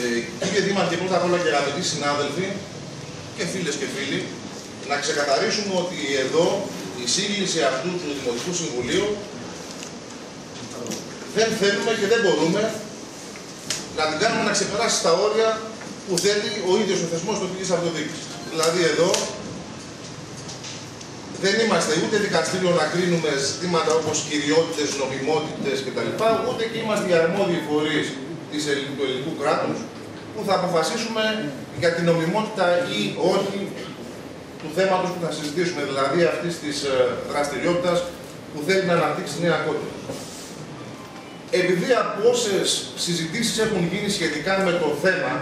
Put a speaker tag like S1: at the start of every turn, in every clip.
S1: Ε, κύριε Δήμαρχε, πρώτα απ' όλα και αγαπητοί συνάδελφοι και φίλες και φίλοι, να ξεκαθαρίσουμε ότι εδώ η σύγκληση αυτού του Δημοτικού Συμβουλίου δεν θέλουμε και δεν μπορούμε να την κάνουμε να ξεπεράσει τα όρια που θέτει ο ίδιος ο θεσμός τοπικής αυτοδιοίκησης. Δηλαδή εδώ δεν είμαστε ούτε δικαστήριο να κρίνουμε ζητήματα όπως κυριότητες, νομιμότητες κτλ. Ούτε και είμαστε οι αρμόδιοι φορείς του ελληνικού κράτους που θα αποφασίσουμε για την νομιμότητα ή όχι του θέματος που θα συζητήσουμε, δηλαδή αυτής της ε, δραστηριότητας που θέλει να αναπτύξει η Νέα Κότια. Επειδή από όσες συζητήσεις έχουν γίνει σχετικά με το θέμα,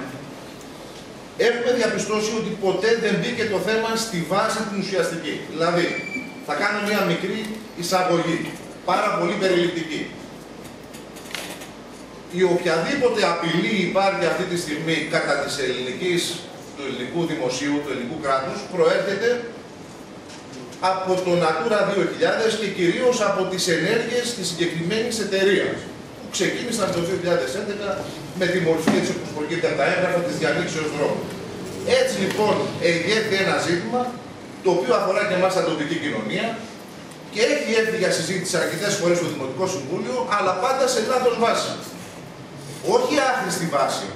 S1: έχουμε διαπιστώσει ότι ποτέ δεν μπήκε το θέμα στη βάση την ουσιαστική. Δηλαδή, θα κάνω μια μικρή εισαγωγή, πάρα πολύ περιληπτική. Η οποιαδήποτε απειλή υπάρχει αυτή τη στιγμή κατά της ελληνικής, του ελληνικού δημοσίου, του ελληνικού κράτους, προέρχεται από το Natura 2000 και κυρίως από τις ενέργειες της συγκεκριμένης εταιρείας που ξεκίνησαν το 2011 με τη μορφή έτσι όπως προκύπτει από τα έγγραφα της διανοίξεως δρόμου. Έτσι λοιπόν εγγέφθη ένα ζήτημα το οποίο αφορά και εμάς τα τοπική κοινωνία και έχει έρθει για συζήτηση αρκετές φορές στο Δημοτικό Συμβούλιο, αλλά πάντα σε λάθος βάση. Όχι άχρηστη βάση.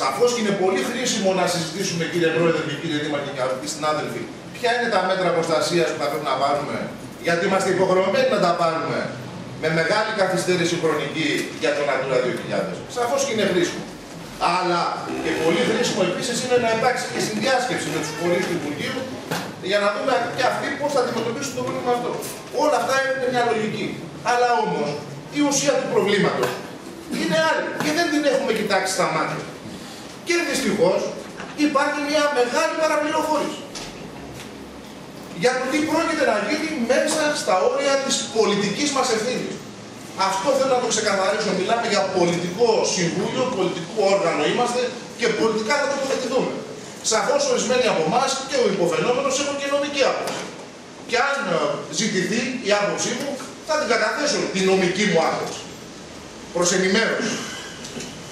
S1: Σαφώς και είναι πολύ χρήσιμο να συζητήσουμε κύριε Πρόεδρε και κύριε Δήμαρχε και αγαπητοί συνάδελφοι, ποια είναι τα μέτρα προστασίας που θα πρέπει να πάρουμε, γιατί είμαστε υποχρεωμένοι να τα πάρουμε με μεγάλη καθυστέρηση χρονική για το Natura 2000. Σαφώς και είναι χρήσιμο. Αλλά και πολύ χρήσιμο επίσης είναι να υπάρξει και συνδιάσκεψη με τους φορεί του Υπουργείου για να δούμε και αυτοί πώς θα αντιμετωπίσουν το πρόβλημα αυτό. Όλα αυτά έχουν μια λογική. Αλλά όμως η ουσία του προβλήματος είναι άλλη και δεν την έχουμε κοιτάξει στα μάτια. Και δυστυχώς υπάρχει μια μεγάλη παραπληροφόρηση για το τι πρόκειται να γίνει μέσα στα όρια της πολιτικής μας ευθύνης. Αυτό θέλω να το ξεκαθαρίσω. Μιλάμε για πολιτικό συμβούλιο, πολιτικό όργανο είμαστε και πολιτικά θα τοποθετηθούμε. Σαφώς ορισμένοι από εμάς και ο υποφαινόμενος έχουν και νομική άποψη. Και αν ε, ζητηθεί η άποψή μου, θα την καταθέσω τη νομική μου άποψη. Προς ενημέρωση.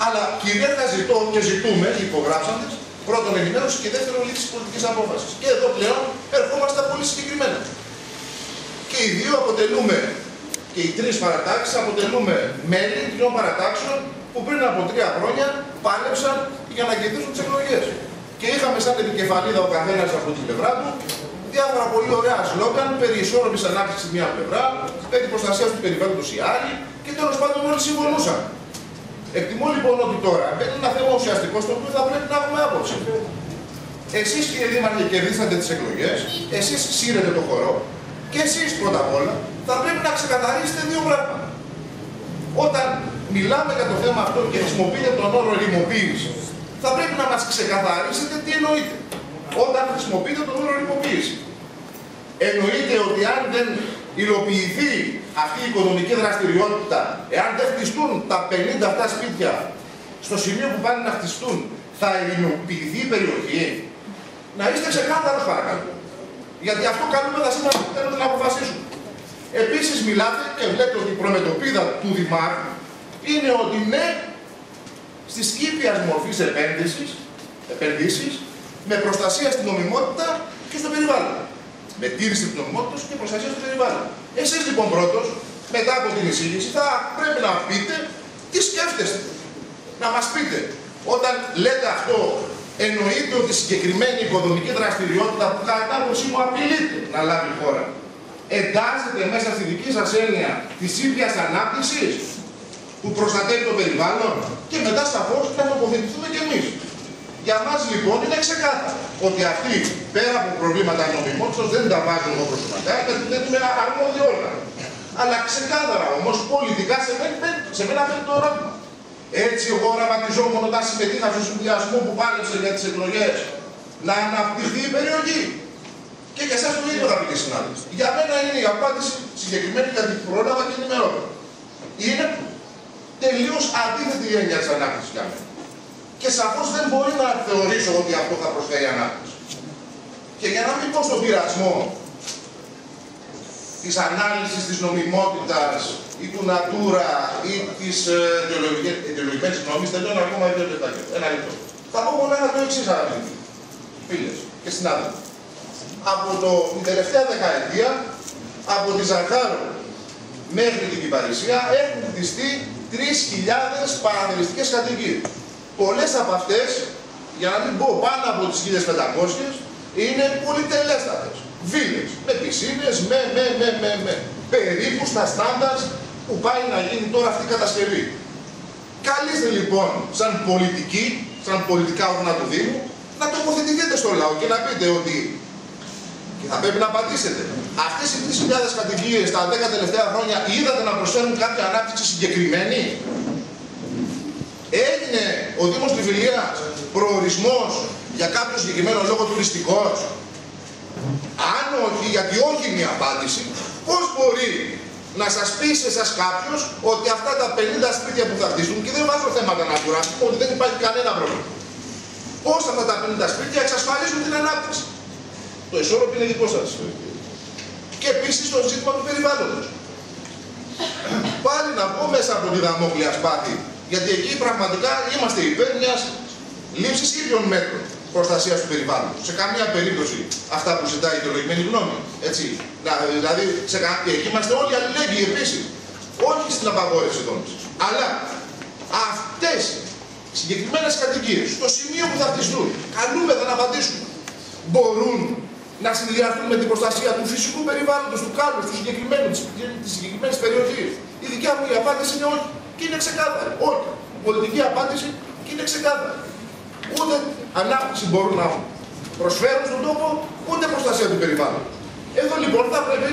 S1: Αλλά κυρίαρχα ζητώ και ζητούμε, υπογράψαντε, πρώτον ενημέρωση και δεύτερον λήψη πολιτικής απόφασης. Και εδώ πλέον ερχόμαστε πολύ συγκεκριμένα. Και οι δύο αποτελούμε και οι τρεις παρατάξεις αποτελούμε μέλη τριών παρατάξεων που πριν από τρία χρόνια πάλεψαν για να κερδίσουν τις εκλογές. Και είχαμε σαν επικεφαλίδα ο καθένας από την πλευρά του διάφορα πολύ ωραία σλόγκαν περί ισόρροπης ανάπτυξης μια πλευρά, περί προστασίας του περιβάλλοντος η άλλη και τέλος πάντων όλοι συμφωνούσαν. Εκτιμώ λοιπόν ότι τώρα είναι ένα θέμα ουσιαστικό στο οποίο θα πρέπει να έχουμε άποψη. Εσείς κύριε Δήμαρχε κερδίσατε τις εκλογές, εσείς σύρετε το χορό και εσείς πρώτα απ' όλα θα πρέπει να ξεκαθαρίσετε δύο πράγματα. Όταν μιλάμε για το θέμα αυτό και χρησιμοποιείτε τον όρο ρημοποίηση, θα πρέπει να μας ξεκαθαρίσετε τι εννοείτε. Όταν χρησιμοποιείτε τον όρο ρημοποίηση. Εννοείται ότι αν δεν υλοποιηθεί αυτή η οικονομική δραστηριότητα, εάν δεν χτιστούν τα 50 αυτά σπίτια στο σημείο που πάνε να χτιστούν, θα υλοποιηθεί η περιοχή. Να είστε ξεκάθαρος παρακαλώ. Γιατί αυτό καλούμε τα σήμερα που να αποφασίσουμε. Επίσης μιλάτε και βλέπετε ότι η προμετωπίδα του Δημάρχου είναι ότι ναι, στις ήπιας μορφής επένδυσης, επενδύσεις, με προστασία στην νομιμότητα και στο περιβάλλον. Με τήρηση της νομιμότητας και προστασία στο περιβάλλον. Εσείς λοιπόν πρώτος, μετά από την εισήγηση, θα πρέπει να πείτε τι σκέφτεστε. Να μας πείτε, όταν λέτε αυτό, εννοείται ότι η συγκεκριμένη οικοδομική δραστηριότητα που κατά άποψή μου απειλείται να λάβει η χώρα, εντάσσεται μέσα στη δική σας έννοια της ίδιας ανάπτυξης που προστατεύει το περιβάλλον και μετά σαφώς θα τοποθετηθούμε κι εμείς. Για μας λοιπόν είναι ξεκάθαρο ότι αυτοί πέρα από προβλήματα νομιμότητας δεν τα βάζουν εγώ προσωπικά γιατί δεν είναι αρμόδιο όργανο. Αλλά ξεκάθαρα όμως πολιτικά σε μένα, σε μένα φέρνει το ερώτημα. Έτσι εγώ οραματιζόμουν όταν συμμετείχα στο συνδυασμό που πάλεψε για τις εκλογές να αναπτυχθεί η περιοχή. Και για εσάς το ίδιο αγαπητοί συνάδελφοι. Για μένα είναι η απάντηση συγκεκριμένη γιατί πρόλαβα και ενημερώτα. Είναι τελείως αντίθετη η έννοια της ανάπτυξης για μένα. Και σαφώς δεν μπορεί να θεωρήσω ότι αυτό θα προσφέρει ανάπτυξη. Και για να μην πω στον πειρασμό της ανάλυσης της νομιμότητας ή του Natura ή της αιτιολογημένης γνώμης, τελειώνω ακόμα δύο λεπτά. Ένα λεπτό. Θα πω μόνο ένα το εξής αγαπητοί φίλες και συνάδελφοι. Από το, την τελευταία δεκαετία, από τη Ζαχάρο μέχρι την Κυπαρισία έχουν κτιστεί 3.000 παραδελιστικές κατοικίες. Πολλές από αυτές, για να μην πω πάνω από τις 1.500, είναι πολυτελέστατες. Βίλες, με πισίνες, με, με, με, με, με. Περίπου στα στάνταρ που πάει να γίνει τώρα αυτή η κατασκευή. Καλείστε λοιπόν, σαν πολιτική, σαν πολιτικά όργανα του Δήμου, να τοποθετηθείτε στο λαό και να πείτε ότι και θα πρέπει να απαντήσετε. Αυτές οι 3.000 κατοικίες τα 10 τελευταία χρόνια είδατε να προσφέρουν κάποια ανάπτυξη συγκεκριμένη; Έγινε ο Δήμος Τριφυλίας προορισμός για κάποιο συγκεκριμένο λόγο τουριστικός. Αν όχι, γιατί όχι είναι η απάντηση, πώς μπορεί να σας πει σε εσάς κάποιος ότι αυτά τα 50 σπίτια που θα χτίσουν και δεν βάζω θέματα να ότι δεν υπάρχει κανένα πρόβλημα. Πώς αυτά τα 50 σπίτια εξασφαλίζουν την ανάπτυξη; Το ισόρροπο είναι δικό σας. Και επίσης το ζήτημα του περιβάλλοντος. Πάλι να πω μέσα από τη δαμόκλεια σπάθη, γιατί εκεί πραγματικά είμαστε υπέρ μιας λήψης ίδιων μέτρων προστασίας του περιβάλλοντος. Σε καμία περίπτωση αυτά που ζητάει η ιδεολογημένη γνώμη. Έτσι. Δηλαδή, σε κα... εκεί είμαστε όλοι αλληλέγγυοι επίσης. Όχι στην απαγόρευση δόμηση. Αλλά αυτές οι συγκεκριμένες κατοικίες, στο σημείο που θα χτιστούν, καλούμε να απαντήσουμε, μπορούν να συνδυαστούν με την προστασία του φυσικού περιβάλλοντος, του κάλους, του συγκεκριμένου, της συγκεκριμένης περιοχής. Η δικιά μου η απάντηση είναι όχι. Και είναι ξεκάθαρη. Όχι. Η πολιτική απάντηση και είναι ξεκάθαρη. Ούτε ανάπτυξη μπορούν να προσφέρουν στον τόπο, ούτε προστασία του περιβάλλοντος. Εδώ λοιπόν θα πρέπει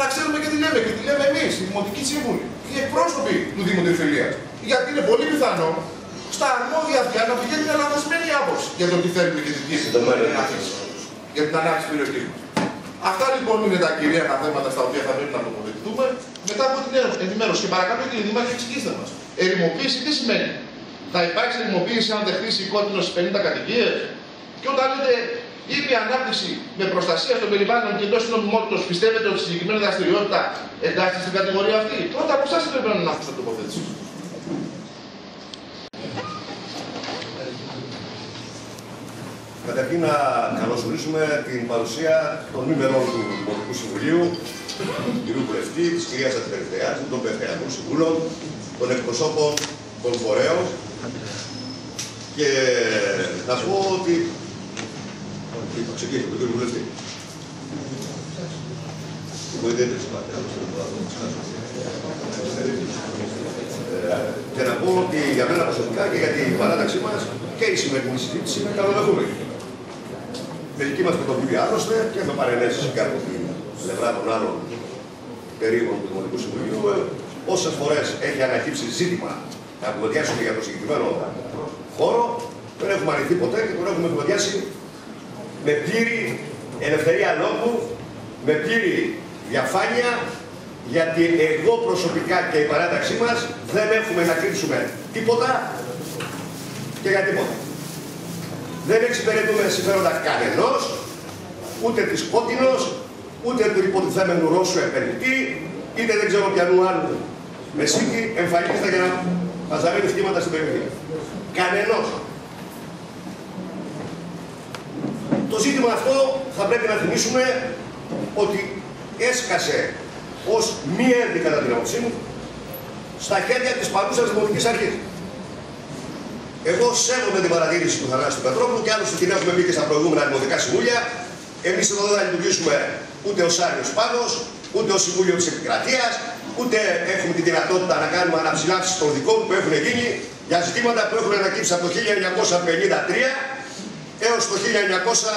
S1: να ξέρουμε και τι λέμε. Και τι λέμε εμείς, οι Δημοτικοί Σύμβουλοι, οι εκπρόσωποι του Δήμου Τριφυλία. Γιατί είναι πολύ πιθανό στα αρμόδια αυτιά να πηγαίνει μια λανθασμένη άποψη για το τι θέλουμε και τι θέλουμε για την ανάπτυξη τη περιοχής μας. Αυτά λοιπόν είναι τα κυρίαρχα θέματα στα οποία θα πρέπει να τοποθετηθούμε μετά από την ενημέρωση. Και παρακαλώ κύριε Δήμαρχε, εξηγήστε μας. Ερημοποίηση τι σημαίνει; Θα υπάρξει ερημοποίηση αν δεχτεί η κόκκινο στι 50 κατοικίε. Και όταν λέτε ήπια ανάπτυξη με προστασία των περιβάλλον και εντός νομιμότητας, πιστεύετε ότι η συγκεκριμένη δραστηριότητα εντάσσεται στην κατηγορία αυτή; Πρώτα από εσά πρέπει να αυτή τοποθέτηση.
S2: Καταρχήν να καλωσορίσουμε την παρουσία των μη μελών του Δημοτικού Συμβουλίου, του κ. Βουλευτή, της κυρίας Αντιπεριφερειάς, των Περιφερειακών Συμβούλων, των εκπροσώπων των φορέων και να πω ότι. Ξεκινήσω, τον κ. Βουλευτή. Και να πω ότι για μένα προσωπικά και για την παράταξή μας και η σημερινή συζήτηση είναι καλοδεχούμενη. Μερικοί μας πρωτοβουλία άλλωστε και με παρενέσεις και από την πλευρά των άλλων περίοδων του Δημοτικού Συμβουλίου. Όσες φορές έχει ανακύψει ζήτημα να κουβεντιάσουμε για το συγκεκριμένο χώρο, δεν έχουμε αρνηθεί ποτέ και τον έχουμε κουβεντιάσει με πλήρη ελευθερία λόγου, με πλήρη διαφάνεια, γιατί εγώ προσωπικά και η παράταξή μας δεν έχουμε να κρύψουμε τίποτα και για τίποτα. Δεν εξυπηρετούμε συμφέροντα κανενός, ούτε της Πότινο, ούτε του υποτιθέμενου Ρώσου επενδυτή, είτε δεν ξέρω ποιανού άλλου μεσίκη εμφανίζεται για να μαζαρεύει σχήματα στην περιοχή. Κανενός. Το ζήτημα αυτό θα πρέπει να θυμίσουμε ότι έσκασε ως μη ένδυ κατά την άποψή μου στα χέρια της παρούσας Δημοτικής Αρχής. Εγώ σέβομαι την παρατήρηση του Θανάσου Πετρόπουλου και άλλωστε την έχουμε πει και στα προηγούμενα δημοτικά συμβούλια. Εμείς εδώ δεν θα λειτουργήσουμε ούτε ω Άριο Πάγο, ούτε ω Συμβούλιο της Επικρατείας, ούτε έχουμε τη δυνατότητα να κάνουμε αναψηλάψεις των δικών που έχουν γίνει για ζητήματα που έχουν ανακύψει από το 1953 έως το, 1900,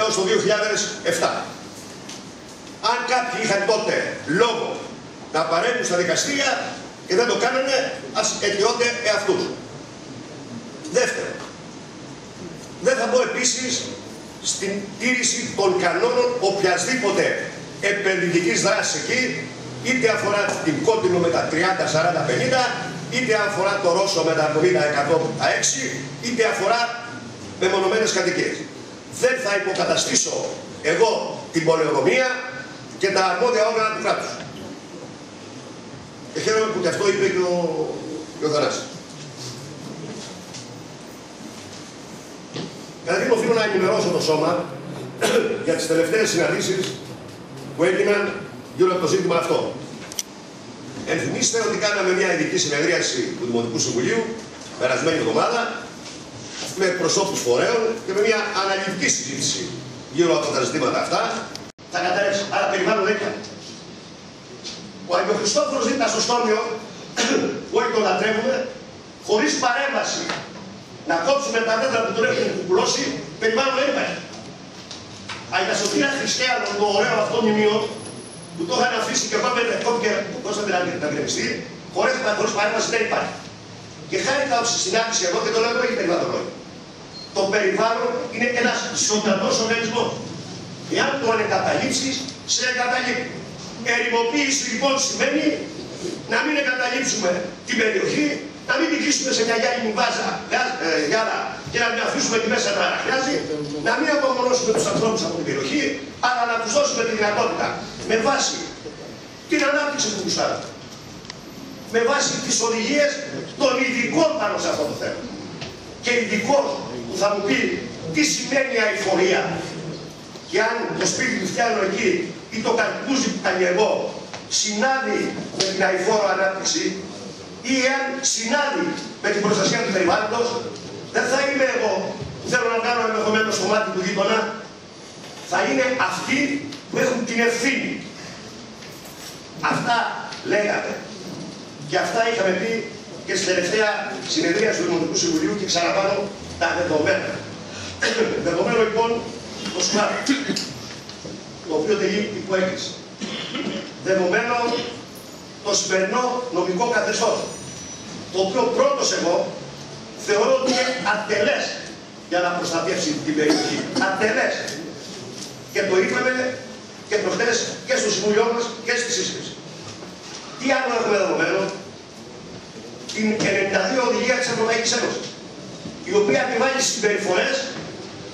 S2: έως το 2007. Αν κάποιοι είχαν τότε λόγο να παρέμβουν στα δικαστήρια και δεν το κάνανε, ας αιτιώνται εαυτούς. Δεύτερο, δεν θα μπω επίσης στην τήρηση των κανόνων οποιασδήποτε επενδυτικής δράσης εκεί, είτε αφορά την κόντινο με τα 30, 40, 50, είτε αφορά το Ρώσο με τα 70, 100, 6, είτε αφορά μεμονωμένες κατοικίες. Δεν θα υποκαταστήσω εγώ την πολεοδομία, και τα αρμόδια όργανα του κράτους. Και χαίρομαι που και αυτό είπε και ο, και ο Θανάσης. Καταρχήν οφείλω να ενημερώσω το σώμα για τις τελευταίες συναντήσεις που έγιναν γύρω από το ζήτημα αυτό. Ενθυμίστε ότι κάναμε μια ειδική συνεδρίαση του Δημοτικού Συμβουλίου περασμένη εβδομάδα με προσώπους φορέων και με μια αναλυτική συζήτηση γύρω από τα ζητήματα αυτά. Θα καταρρεύσει. Άρα περιβάλλον δεν έκανε. Ο Άγιο Χριστόφορος ήταν στο Στόμιο, που όλοι τον λατρεύουμε, χωρίς παρέμβαση να κόψουμε τα δέντρα που τον έχουν κουμπλώσει, περιβάλλον δεν υπάρχει. Αγία Σοφία Χριστιανό, το ωραίο αυτό μνημείο, που το είχαν αφήσει και πάμε με κόπηκε, πώς θα την γκρεμιστεί, χωρίς, χωρίς παρέμβαση δεν υπάρχει. Και χάρηκα στη συνάντηση εδώ και το λέω εδώ έχει περιβαλλοντολόγιο. Το περιβάλλον είναι ένας ζωντανός οργανισμός. Εάν το εγκαταλείψεις, σε εγκαταλείπει. Ερημοποίηση λοιπόν σημαίνει να μην εγκαταλείψουμε την περιοχή, να μην την κλείσουμε σε μια γυάλινη βάζα, ε, γυάλα και να την αφήσουμε τη μέσα να αναχρειάζει, να μην απομονώσουμε τους ανθρώπους από την περιοχή, αλλά να τους δώσουμε τη δυνατότητα με βάση την ανάπτυξη τους κουστάρου. Με βάση τις οδηγίες των ειδικών πάνω σε αυτό το θέμα. Και ειδικό που θα μου πει τι σημαίνει αηφορία και αν το σπίτι του φτιάχνω εκεί ή το καρπούζι που κάνει εγώ συνάδει με την αηφόρο ανάπτυξη ή αν συνάδει με την προστασία του περιβάλλοντος, δεν θα είμαι εγώ που θέλω να κάνω ενδεχομένως στο μάτι του γείτονα, θα είναι αυτοί που έχουν την ευθύνη. Αυτά λέγαμε. Και αυτά είχαμε πει και στη τελευταία συνεδρία του Δημοτικού Συμβουλίου και ξαναπάνω τα δεδομένα. Δεδομένο λοιπόν το ΣΚΑΠ, το οποίο τελεί υπό έκκληση. Δεδομένο το σημερινό νομικό καθεστώς, το οποίο πρώτος εγώ θεωρώ ότι είναι ατελές για να προστατεύσει την περιοχή. Ατελές. Και το είπαμε και προχτές και στο Συμβουλίο μας και στη σύσκεψη. Τι άλλο έχουμε δεδομένο, την 92 οδηγία της Ευρωπαϊκής Ένωσης, η οποία επιβάλλει συμπεριφορές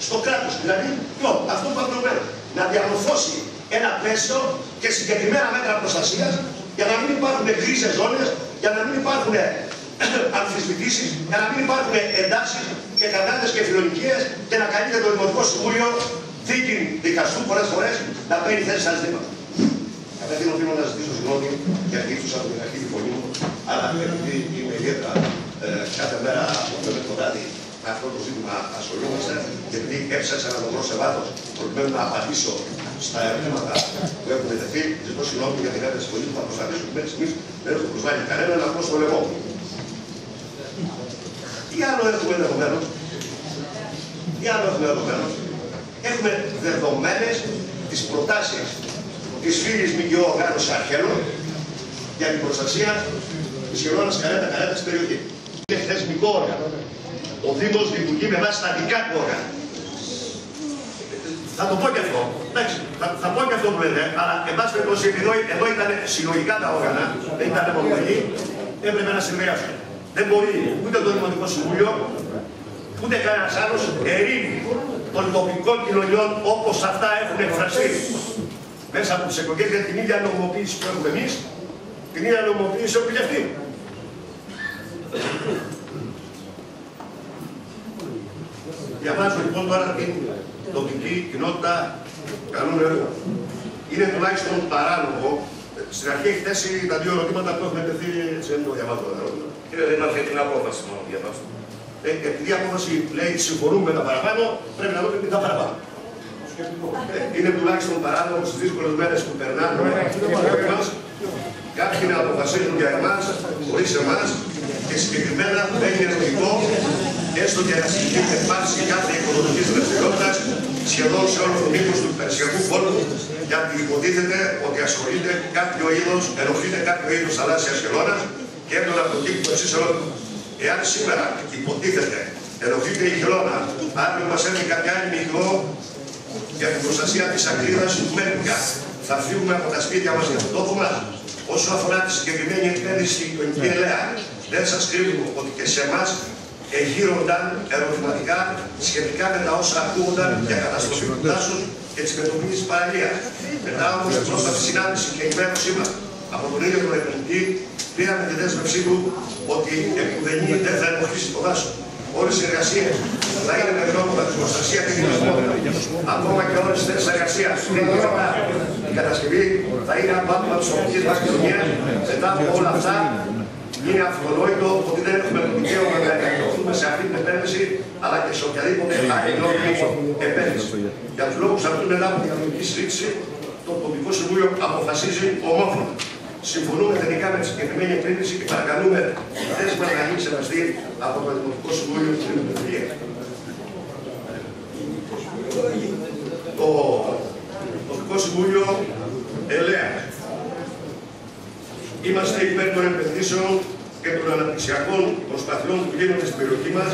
S2: στο κράτος. Δηλαδή, ποιο, αυτό που προηγουμένως, να διαμορφώσει ένα πλαίσιο και συγκεκριμένα μέτρα προστασίας για να μην υπάρχουν γκρίζες ζώνες, για να μην υπάρχουν αμφισβητήσεις, για να μην υπάρχουν εντάσεις και κατάρτες και φιλονικίες και να καλείται το Δημοτικό Συμβούλιο δίκη δικαστού πολλές φορές να παίρνει θέση στα ζητήματα. Καταρχήν οφείλω να ζητήσω συγγνώμη και αρχίσω από την αρχή τη φωνή μου, αλλά επειδή είμαι ιδιαίτερα ε, κάθε μέρα από το βράδυ αυτό το ζήτημα ασχολούμαστε, γιατί έψαξα να το βρω σε βάθος προκειμένου να απαντήσω στα ερωτήματα που έχουν τεθεί. Ζητώ συγγνώμη για την ένταση φωνής που θα προσπαθήσω μέχρι στιγμής δεν έχω προσβάλει κανέναν να πω στο λαιμό μου. Τι άλλο έχουμε δεδομένο, τι άλλο έχουμε δεδομένο, έχουμε δεδομένες τις προτάσεις της φίλης ΜΚΟ οργάνωσης Αρχαίων για την προστασία της χειρόνα καρέτα καρέτα στην περιοχή. Είναι θεσμικό όργανο. Ο Δήμος λειτουργεί με βάση τα δικά του όργανα. Θα το πω και αυτό. Εντάξει, θα, θα πω και αυτό που λέτε, αλλά εν πάση περιπτώσει, εδώ, εδώ ήταν συλλογικά τα όργανα, δεν ήταν μονομερή, έπρεπε να συνδυάσουν. Δεν μπορεί ούτε το Δημοτικό Συμβούλιο, ούτε κανένας άλλος ερήμη των τοπικών κοινωνιών όπως αυτά έχουν εκφραστεί μέσα από τις εκλογές για την ίδια νομιμοποίηση που έχουμε εμείς, την ίδια νομιμοποίηση έχουν και αυτοί. Διαβάζω λοιπόν τώρα την τοπική κοινότητα καλού νερού. Είναι τουλάχιστον παράλογο. Στην αρχή έχει θέσει τα δύο ερωτήματα που έχουν τεθεί, έτσι δεν το διαβάζω τα ερωτήματα.
S3: Κύριε Δήμαρχε, την απόφαση μόνο διαβάζω.
S2: Ε, επειδή η απόφαση λέει συμφωνούμε με τα παραπάνω, πρέπει να δούμε τι τα παραπάνω. Ε, είναι τουλάχιστον παράλογο στις δύσκολες μέρες που περνάνε μας, κάποιοι να αποφασίζουν για εμάς, χωρίς εμάς, και συγκεκριμένα δεν είναι λογικό έστω και να υπάρξει κάθε οικονομικής δραστηριότητας σχεδόν σε όλο το μήκος του Περσιακού φόρου, γιατί υποτίθεται ότι ασχολείται κάποιο είδος, ενοχλείται κάποιο είδος θαλάσσιας χελώνας και έντονα από εκεί που εξής ερώτημα. Εάν σήμερα υποτίθεται ενοχλείται η χελώνα, αύριο μας έρθει κάποια άλλη μικρό για την προστασία της ακρίδας του Μέρκα, θα φύγουμε από τα σπίτια μας για τον τόπο μα. Όσο αφορά τη συγκεκριμένη εκπαίδευση στην κοινωνική ελέα, δεν σας κρύβω ότι και σε εμάς εγείρονταν ερωτηματικά σχετικά με τα όσα ακούγονταν για καταστροφή του δάσου και της μετωπίδη τη παραλίας. Μετά όμως την πρόσφατη συνάντηση και ενημέρωσή μας από τον ίδιο τον επενδυτή, πήραμε τη δέσμευσή του ότι επουδενή δεν θα ενοχλήσει το δάσο. Όλες οι εργασίες θα είναι με τρόπο με την προστασία και την εθνικότητα. Ακόμα και όλες τι θέσεις εργασίας. Η κατασκευή θα είναι από άτομα τη οπτική μα κοινωνία. Μετά από όλα αυτά, είναι αυτονόητο ότι δεν έχουμε το δικαίωμα να εκατοχθούμε σε αυτή την επένδυση, αλλά και σε οποιαδήποτε άλλη νόμιμη επένδυση. Για τους λόγους αυτούς, μετά από την κανονική συζήτηση, το Τοπικό Συμβούλιο αποφασίζει ομόφωνα. Συμφωνούμε τελικά με τη συγκεκριμένη επένδυση και παρακαλούμε η θέση μας να γίνει σεβαστή από το Δημοτικό Συμβούλιο του κ. Πετριλία. Το Τοπικό Συμβούλιο ελέα. Είμαστε υπέρ των επενδύσεων και των αναπτυξιακών προσπαθειών που γίνονται στην περιοχή μας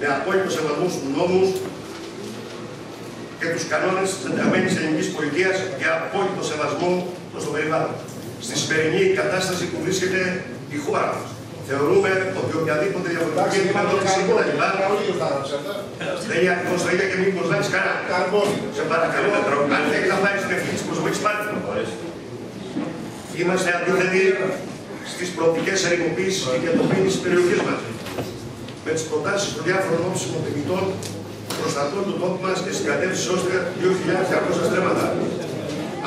S2: με απόλυτο σεβασμό στους νόμους και τους κανόνες της ενταγμένης ελληνικής πολιτείας και απόλυτο σεβασμό προς το περιβάλλον. Στη σημερινή κατάσταση που βρίσκεται η χώρα μας, θεωρούμε ότι οποιαδήποτε διαφορετική αντιμετώπιση κτλ. Δεν είναι ακριβώς το ίδιο και μην προσβάλλεις κανένα. Σε παρακαλώ, αν θέλει να πάρεις την ευθύνη της προσωπική πάρει. Είμαστε αντίθετοι στις προοπτικές ερημοποίησης και διατοπίνηση της περιοχής μας. Με τις προτάσεις των διάφορων όψιμων τεχνητών προστατών του τόπου μας και στην κατεύθυνση ώστε 2.200 στρέμματα.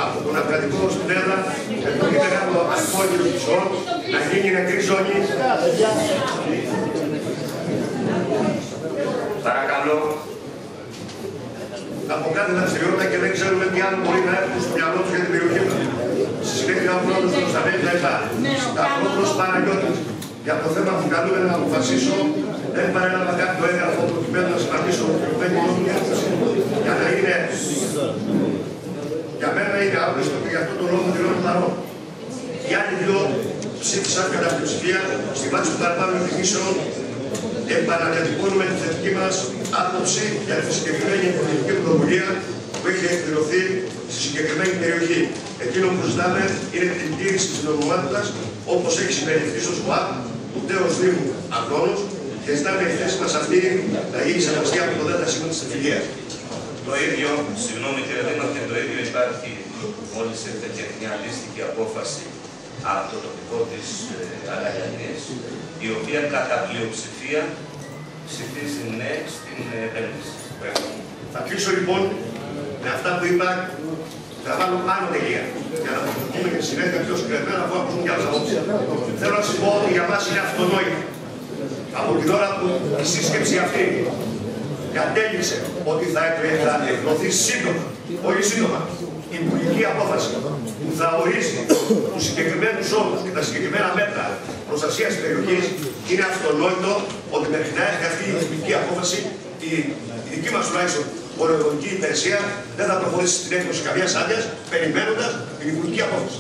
S2: Από τον Ακρατικό στην Έδρα, με τον μεγάλο αλκοόλιο του ζώων, να γίνει νεκρή ζώνη.
S3: Παρακαλώ.
S2: από κάθε δραστηριότητα και δεν ξέρουμε τι άλλο μπορεί να έχουν στο μυαλό τους για την περιοχή μας. Στη συνέχεια, ο πρώτο τους Σταβέλη ΕΠΑ, τα πρώτο Παναγιώτη. Για το θέμα που καλούμε να αποφασίσω, δεν παρέλαβα κάποιο έγγραφο προκειμένου να συμπατήσω την Ευρωπαϊκή Διεύθυνση. Για να είναι. Για μένα είναι άπλιστο και γι' αυτό το λόγο δηλώνω παρόν. Οι άλλοι δύο ψήφισαν κατά πλειοψηφία στη βάση των παραπάνω εκτιμήσεων επαναδιατυπώνουμε τη θετική μας άποψη για τη συγκεκριμένη πολιτική πρωτοβουλία που έχει εκδηλωθεί στη συγκεκριμένη περιοχή. Εκείνο που ζητάμε είναι την τήρηση της νομιμότητας όπως έχει συμπεριληφθεί στο ΣΟΑΠ, του τέο Δήμου Αγρόνου και ζητάμε η θέση μας αυτή να γίνει σεβαστή από το ΔΕΛΤΑ Σύμβουλο της Ευθυγεία.
S3: Το ίδιο, συγγνώμη κύριε Δήμαρχε, το ίδιο υπάρχει μόλις ήρθε και μια αντίστοιχη απόφαση από το τοπικό της ε, η οποία κατά πλειοψηφία ψηφίζει ναι στην επένδυση.
S2: Θα κλείσω λοιπόν με αυτά που είπα θα βάλω πάνω τελεία. Για να το πούμε και συνέχεια πιο συγκεκριμένα αφού ακούσουν κι άλλες απόψεις. Θέλω να σας πω ότι για μας είναι αυτονόητο. Από την ώρα που η σύσκεψη αυτή κατέληξε ότι θα, θα εκδοθεί σύντομα, όχι σύντομα, η υπουργική απόφαση που θα ορίσει τους συγκεκριμένους όρους και τα συγκεκριμένα μέτρα προστασίας τη περιοχής, είναι αυτονόητο ότι μέχρι να έρθει αυτή η υπουργική απόφαση, η, η δική μας τουλάχιστον πολεμική υπηρεσία δεν θα προχωρήσει στην έκδοση καμιά άδειας, περιμένοντας την υπουργική απόφαση.